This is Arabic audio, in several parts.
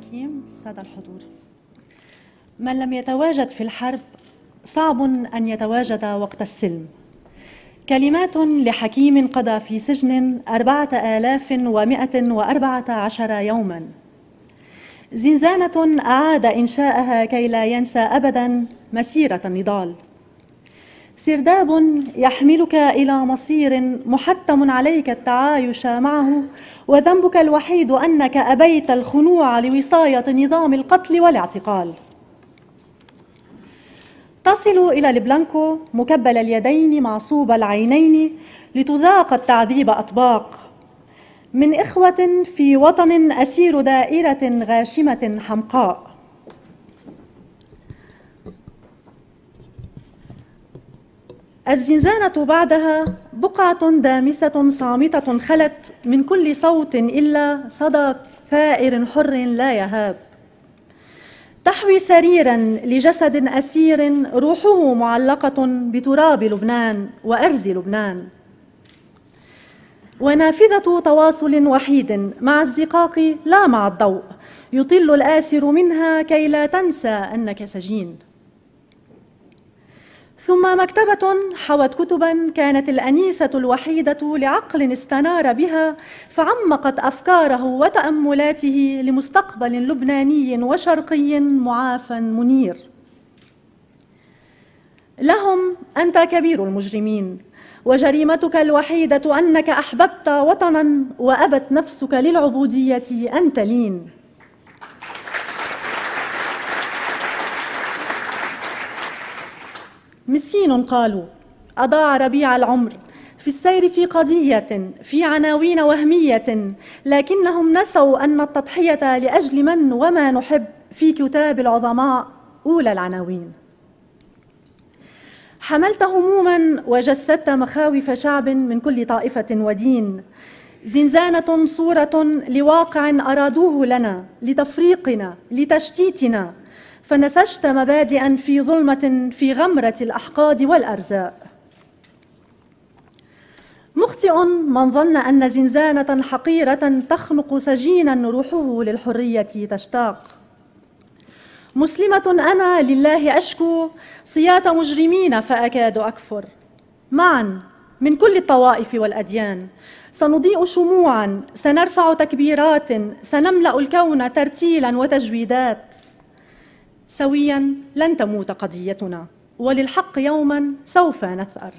الحكيم سادة الحضور. من لم يتواجد في الحرب صعب أن يتواجد وقت السلم. كلمات لحكيم قضى في سجن أربعة آلاف ومائة وأربعة عشر يوما. زنزانة أعاد إنشاءها كي لا ينسى أبدا مسيرة النضال. سرداب يحملك إلى مصير محتم عليك التعايش معه وذنبك الوحيد أنك أبيت الخنوع لوصاية نظام القتل والاعتقال. تصل إلى البلانكو مكبل اليدين معصوب العينين لتذاق التعذيب أطباق. من إخوة في وطن أسير دائرة غاشمة حمقاء. الزنزانة بعدها بقعة دامسة صامتة خلت من كل صوت إلا صدى ثائر حر لا يهاب. تحوي سريرا لجسد أسير روحه معلقة بتراب لبنان وأرز لبنان. ونافذة تواصل وحيد مع الزقاق لا مع الضوء يطل الآسر منها كي لا تنسى أنك سجين. ثم مكتبة حوت كتبا كانت الأنيسة الوحيدة لعقل استنار بها فعمقت أفكاره وتأملاته لمستقبل لبناني وشرقي معافى منير. لهم أنت كبير المجرمين وجريمتك الوحيدة أنك أحببت وطنا وأبت نفسك للعبودية أن تلين مسكين قالوا أضاع ربيع العمر في السير في قضية في عناوين وهمية لكنهم نسوا أن التضحية لأجل من وما نحب في كتاب العظماء أولى العناوين. حملت هموما وجسدت مخاوف شعب من كل طائفة ودين. زنزانة صورة لواقع أرادوه لنا لتفريقنا لتشتيتنا. فنسجت مبادئا في ظلمة في غمرة الأحقاد والأرزاء مخطئ من ظن أن زنزانة حقيرة تخنق سجينا روحه للحرية تشتاق. مسلمة أنا لله أشكو صيات مجرمين فأكاد أكفر. معا من كل الطوائف والأديان. سنضيء شموعا سنرفع تكبيرات سنملأ الكون ترتيلا وتجويدات. سويا لن تموت قضيتنا وللحق يوما سوف نثأر.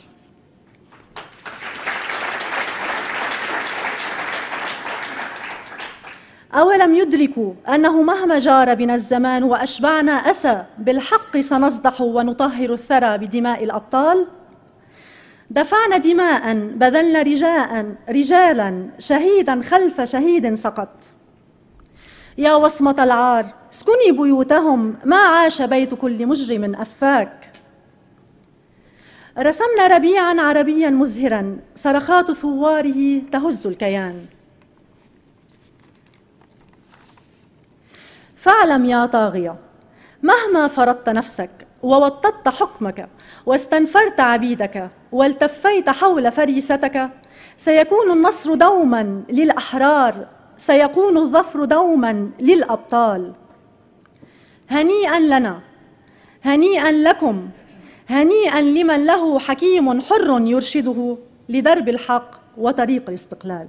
أولم يدركوا أنه مهما جار بنا الزمان وأشبعنا أسى بالحق سنصدح ونطهر الثرى بدماء الأبطال؟ دفعنا دماء بذلنا رجاء رجالا شهيدا خلف شهيد سقط. يا وصمة العار اسكني بيوتهم ما عاش بيت كل مجرم أفاك. رسمنا ربيعا عربيا مزهرا صرخات ثواره تهز الكيان. فاعلم يا طاغية مهما فرضت نفسك ووطدت حكمك واستنفرت عبيدك والتفيت حول فريستك سيكون النصر دوما للأحرار سيكون الظفر دوما للأبطال. هنيئا لنا هنيئا لكم هنيئا لمن له حكيم حر يرشده لدرب الحق وطريق الاستقلال.